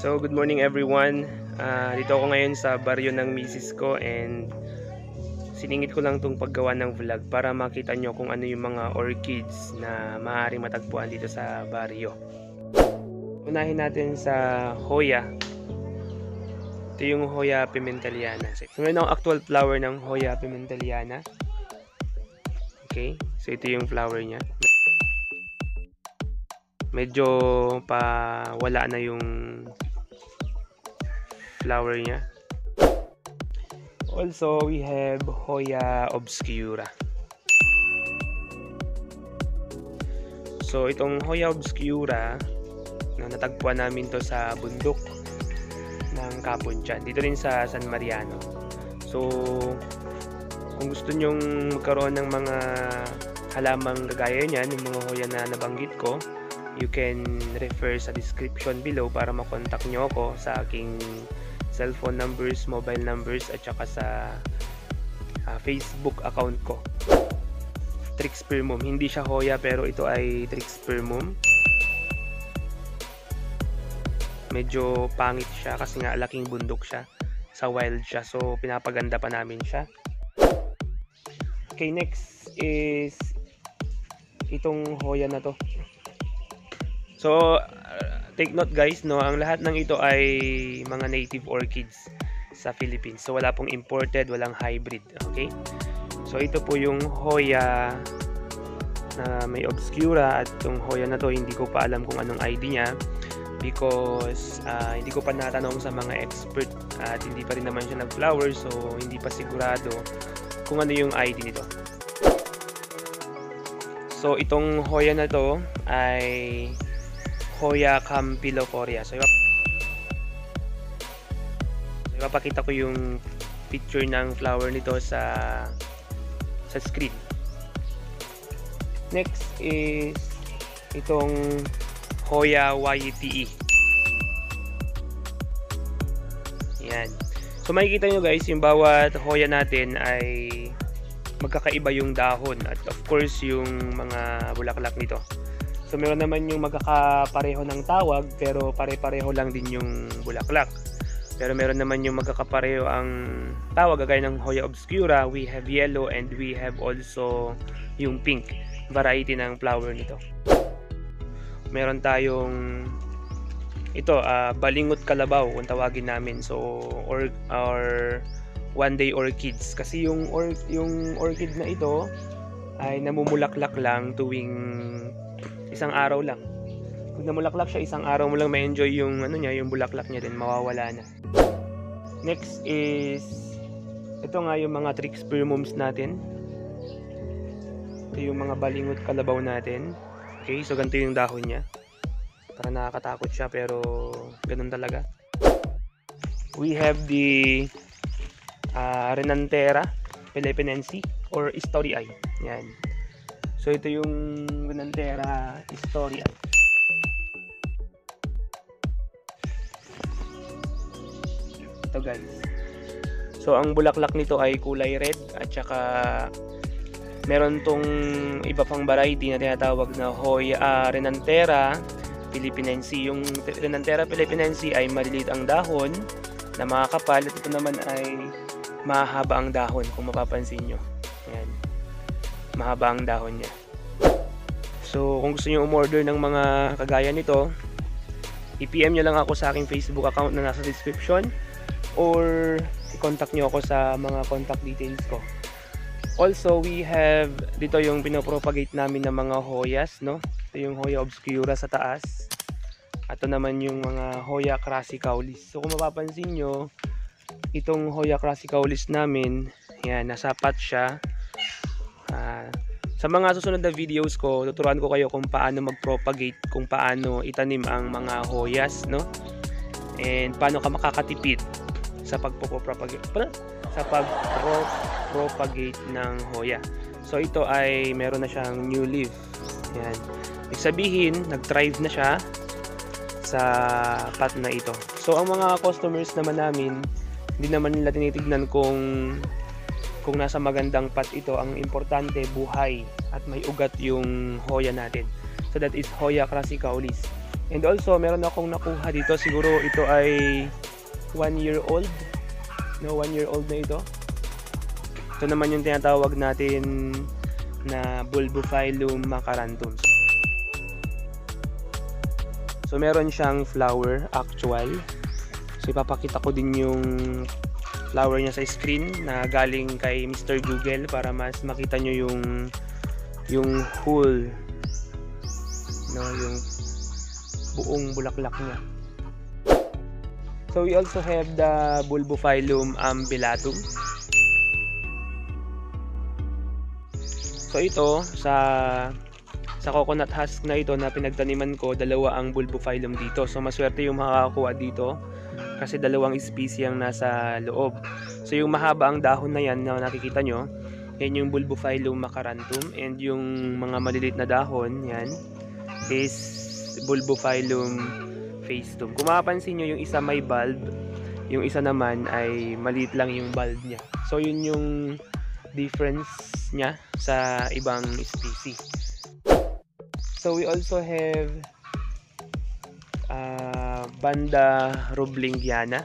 So, good morning everyone. Ah, dito ako ngayon sa baryo ng misis ko and siningit ko lang tong paggawa ng vlog para makita nyo kung ano yung mga orchids na maaaring matagpuan dito sa baryo. Unahin natin sa Hoya. Ito yung Hoya pimentaliana. So, ngayon ang actual flower ng Hoya pimentaliana. Okay, so ito yung flower niya. Medyo pa wala na yung flower niya. Also, we have Hoya obscura. So, itong Hoya obscura, na natagpuan namin to sa bundok ng Kapunchan. Dito rin sa San Mariano. So, kung gusto nyong magkaroon ng mga halamang kagaya niyan, yung mga Hoya na nabanggit ko, you can refer sa description below para makontak nyo ako sa aking cellphone numbers, mobile numbers at saka sa uh, Facebook account ko. Trix Spermum. Hindi siya Hoya pero ito ay Trix Spermum. Medyo pangit siya kasi nga laking bundok siya. Sa wild siya. So pinapaganda pa namin siya. Okay, next is itong Hoya na to. So, take note guys, no, ang lahat ng ito ay mga native orchids sa Philippines. So, wala pong imported, walang hybrid. Okay? So, ito po yung Hoya na may obscura at yung Hoya na to, hindi ko pa alam kung anong ID niya because uh, hindi ko pa natanong sa mga expert at hindi pa rin naman siya nag-flower so hindi pa sigurado kung ano yung ID nito. So, itong Hoya na to ay Hoya campylophoria. So, ipapakita ko yung picture ng flower nito sa sa screen. Next is itong Hoya YTE. Yan. So makikita nyo guys, yung bawat Hoya natin ay magkakaiba yung dahon at of course yung mga bulaklak nito. So meron naman yung magkakapareho ng tawag pero pare-pareho lang din yung bulaklak. Pero meron naman yung magkakapareho ang tawag gaya ng Hoya obscura, we have yellow and we have also yung pink variety ng flower nito. Meron tayong ito, uh, balingot kalabaw kung tawagin namin. So or or one day orchids kasi yung or, yung orchid na ito ay namumulaklak lang tuwing isang araw lang. Pag namulaklak siya, isang araw mo lang ma-enjoy yung ano niya, yung bulaklak niya din, mawawala na. Next is ito nga yung mga trix spermums natin. Ito yung mga balingot kalabaw natin. Okay, so ganito yung dahon niya. Para nakakatakot siya pero ganun talaga. We have the uh, Renantera Philippinense or Story Eye. Yan. So ito yung Renantera Historia. Ito guys. So ang bulaklak nito ay kulay red at saka meron tong iba pang variety na tinatawag na Hoya uh, Renantera Philippinense. Yung Renantera Philippinense ay maliliit ang dahon na makakapal at ito naman ay mahaba ang dahon kung mapapansin nyo. Mahaba ang dahon niya. So, kung gusto niyo umorder ng mga kagaya nito, i-PM nyo lang ako sa aking Facebook account na nasa description or i-contact nyo ako sa mga contact details ko. Also, we have dito yung pinopropagate namin ng mga Hoyas, no? Ito yung Hoya obscura sa taas. Ito naman yung mga Hoya crassicaulis. So, kung mapapansin nyo, itong Hoya crassicaulis namin, yan, nasa pot siya. Uh, sa mga susunod na videos ko, tuturuan ko kayo kung paano mag-propagate, kung paano itanim ang mga hoyas, no? And paano ka makakatipid sa pagpo-propagate sa pag-propagate ng hoya. So ito ay meron na siyang new leaf. Yan. Ibig sabihin, nag-thrive na siya sa pot na ito. So ang mga customers naman namin, hindi naman nila tinitignan kung kung nasa magandang pot ito, ang importante buhay at may ugat yung hoya natin. So that is Hoya crassicaulis. And also, meron akong nakuha dito. Siguro ito ay 1 year old. No, 1 year old na ito. Ito naman yung tinatawag natin na Bulbophyllum macarantum. So, meron siyang flower actual. So, ipapakita ko din yung flower niya sa screen na galing kay Mr. Google para mas makita nyo yung yung whole no, yung buong bulaklak niya. So we also have the Bulbophyllum ambullatum. So ito sa sa coconut husk na ito na pinagtaniman ko, dalawa ang Bulbophyllum dito. So maswerte yung makakakuha dito kasi dalawang species ang nasa loob. So yung mahaba ang dahon na yan na nakikita nyo, yan yung Bulbophyllum macarantum and yung mga maliliit na dahon, yan is Bulbophyllum facetum. Kung mapapansin nyo, yung isa may bulb, yung isa naman ay maliit lang yung bulb niya. So yun yung difference niya sa ibang species. So we also have uh, Banda roblingiana.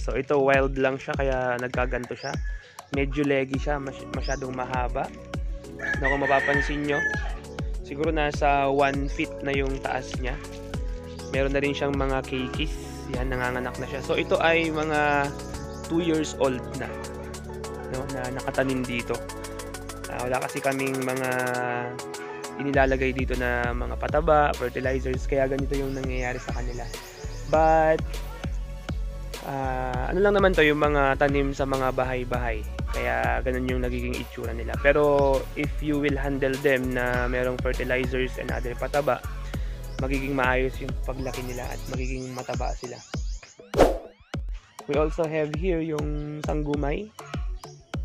So ito wild lang siya kaya nagkaganto siya. Medyo leggy siya, mas masyadong mahaba. Na kung mapapansin nyo, siguro nasa 1 feet na yung taas niya. Meron na rin siyang mga kikis. Yan, nanganganak na siya. So ito ay mga 2 years old na. No, na nakatanim dito. Uh, wala kasi kaming mga inilalagay dito na mga pataba, fertilizers, kaya ganito yung nangyayari sa kanila. But, uh, ano lang naman to yung mga tanim sa mga bahay-bahay. Kaya ganun yung nagiging itsura nila. Pero if you will handle them na merong fertilizers and other pataba, magiging maayos yung paglaki nila at magiging mataba sila. We also have here yung sanggumay.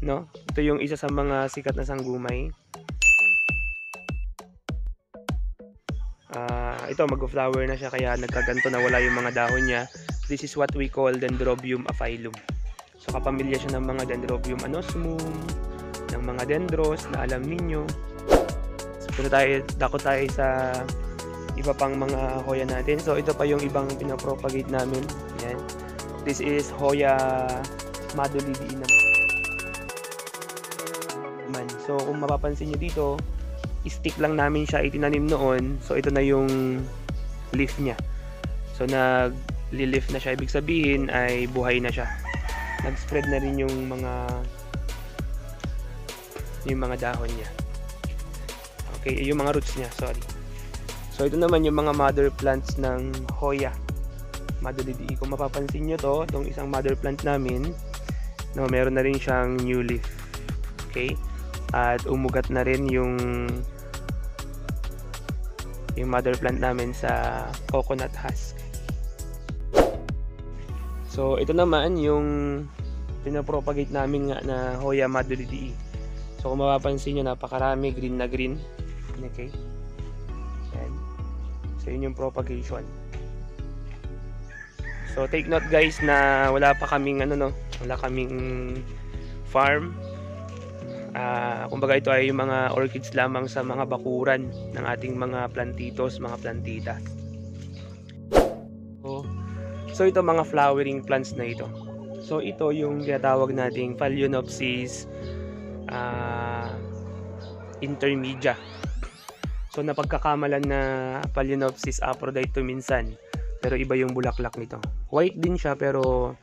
No? Ito yung isa sa mga sikat na sanggumay. Ito mag-flower na siya kaya nagkaganto na wala yung mga dahon niya. This is what we call Dendrobium aphyllum. So kapamilya siya ng mga Dendrobium anosmum, ng mga dendros na alam ninyo. So punta tayo, dako tayo sa iba pang mga hoya natin. So ito pa yung ibang pinapropagate namin. Yan. This is Hoya Madolidi naman. So kung mapapansin nyo dito, stick lang namin siya itinanim noon. So ito na yung leaf niya. So nag-lift na siya. Ibig sabihin ay buhay na siya. Nag-spread na rin yung mga yung mga dahon niya. Okay, yung mga roots niya, sorry. So ito naman yung mga mother plants ng Hoya. Madolidi. Kung mapapansin nyo to, itong isang mother plant namin, no, meron na rin siyang new leaf. Okay? At umugat na rin yung yung mother plant namin sa coconut husk. So, ito naman yung pinapropagate namin nga na Hoya madulidii. So, kung mapapansin nyo, napakarami, green na green. Okay? Yan. So, yun yung propagation. So, take note guys na wala pa kaming ano no, wala kaming farm uh, kumbaga ito ay yung mga orchids lamang sa mga bakuran ng ating mga plantitos, mga plantita. So, so ito mga flowering plants na ito. So ito yung tinatawag nating Phalaenopsis uh, intermedia. So napagkakamalan na Phalaenopsis aphrodite minsan. Pero iba yung bulaklak nito. White din siya pero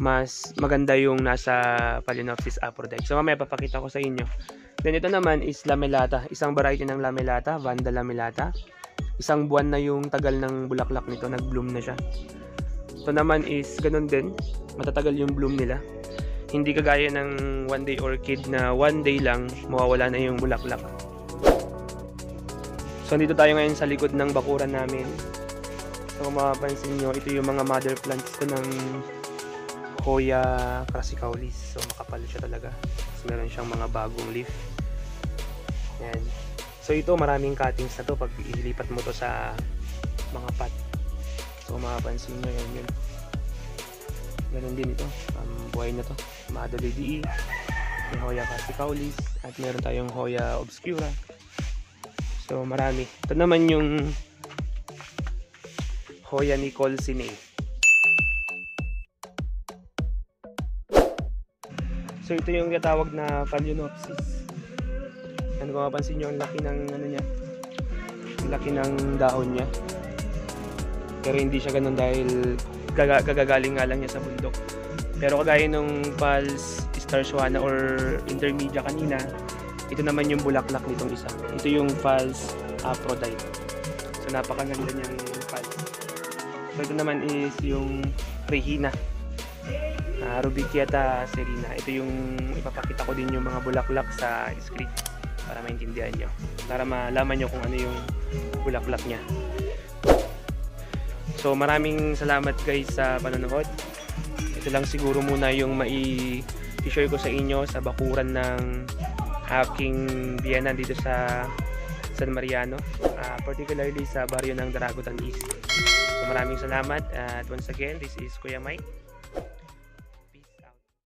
mas maganda yung nasa Phalaenopsis aphrodite. So mamaya papakita ko sa inyo. Then ito naman is lamellata. Isang variety ng lamellata, Vanda lamellata. Isang buwan na yung tagal ng bulaklak nito, nag-bloom na siya. Ito naman is ganun din, matatagal yung bloom nila. Hindi kagaya ng one day orchid na one day lang mawawala na yung bulaklak. So dito tayo ngayon sa likod ng bakuran namin. So kung mapapansin nyo, ito yung mga mother plants ko ng Hoya crassicaulis. So makapal siya talaga. So, meron siyang mga bagong leaf. Yan. So ito maraming cuttings na to pag ilipat mo to sa mga pot. So mapapansin nyo yan yun. Ganun din ito. Um, buhay na to. Madoli DE. May Hoya crassicaulis. At meron tayong Hoya obscura. So marami. Ito naman yung Hoya Nicole Cine. So ito yung tinatawag na Phalaenopsis. Ano kung mapansin nyo, ang laki ng ano niya. Ang laki ng dahon niya. Pero hindi siya ganun dahil gaga- gagagaling nga lang niya sa bundok. Pero kagaya nung Pals Star Swana or Intermedia kanina, ito naman yung bulaklak nitong isa. Ito yung Pals Aphrodite. So napakaganda niyang Pals. So ito naman is yung Regina. Uh, Rubiquiata serina. Ito yung ipapakita ko din yung mga bulaklak sa screen para maintindihan nyo. Para malaman nyo kung ano yung bulaklak niya. So maraming salamat guys sa panonood. Ito lang siguro muna yung mai-share ko sa inyo sa bakuran ng aking biyanan dito sa San Mariano. ah, particularly sa baryo ng Daragutan East. So maraming salamat at once again, this is Kuya Mike